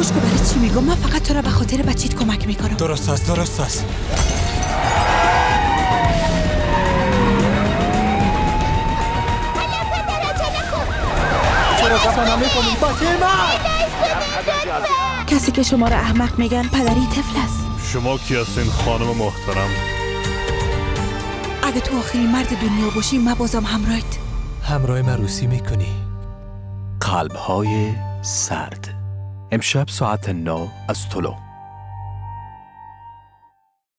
گوش کن برای چی میگم؟ من فقط تو را به خاطر بچیت کمک می‌کنم. درست است درست است چرا قفا نمی‌کنی بچه من! کسی که شما را احمق میگن پدری طفل است. شما کی هستین خانم محترم؟ اگه تو آخرین مرد دنیا باشی من بازم همراهت. همراه مروسی می‌کنی. قلب های سرد. امشى بسعة النو أستلو